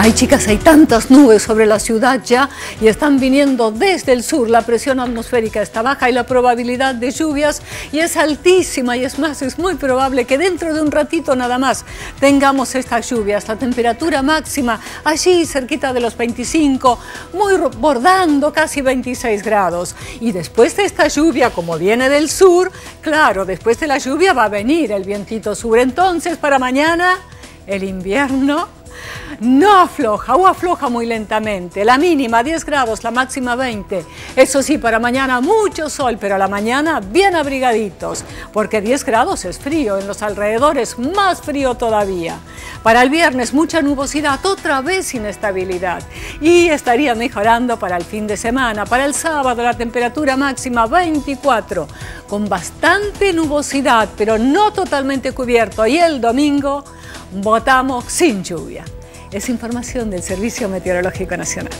Ay, chicas, hay tantas nubes sobre la ciudad ya y están viniendo desde el sur. La presión atmosférica está baja y la probabilidad de lluvias y es altísima y es más, es muy probable que dentro de un ratito nada más tengamos estas lluvias. La temperatura máxima allí cerquita de los 25, muy bordando casi 26 grados. Y después de esta lluvia, como viene del sur, claro, después de la lluvia va a venir el vientito sur. Entonces, para mañana, el invierno no afloja o afloja muy lentamente. La mínima 10 grados, la máxima 20. Eso sí, para mañana mucho sol, pero a la mañana bien abrigaditos, porque 10 grados es frío, en los alrededores más frío todavía. Para el viernes mucha nubosidad, otra vez inestabilidad y estaría mejorando para el fin de semana. Para el sábado la temperatura máxima 24, con bastante nubosidad, pero no totalmente cubierto. Y el domingo votamos sin lluvia. Es información del Servicio Meteorológico Nacional.